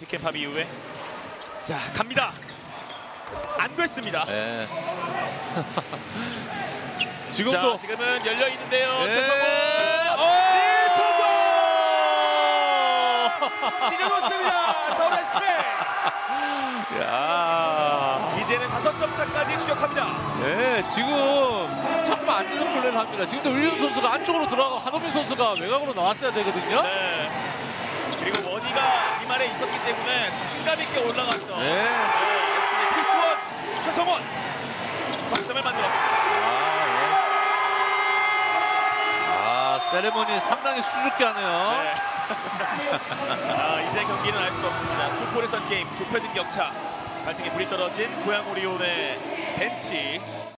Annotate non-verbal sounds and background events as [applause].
피켄팝 이후에 자 갑니다. 안 됐습니다. 네. [laughs] 자 지금도 지금은 열려 있는데요. 네. 찢어놓습니다. [laughs] 서울 SK 야, 이제는 다섯 점 차까지 추격합니다. 네, 지금 정말 안 되는 플레이를 합니다. 지금도 윌리엄 선수가 안쪽으로 들어가고 한호민 선수가 외곽으로 나왔어야 되거든요. 네. 그리고 원희가 이말에 있었기 때문에 자신감 있게 올라갔던 네. SK 피스원 최성원 석점을 만들었습니다. 아, 네. 아, 세레머니 상당히 수줍게 하네요. 네. [laughs] 아, 이제 경기는 알 수 없습니다. 투폴의 선 게임 좁혀진 격차. 갈등에 불이 떨어진 고양 오리온의 벤치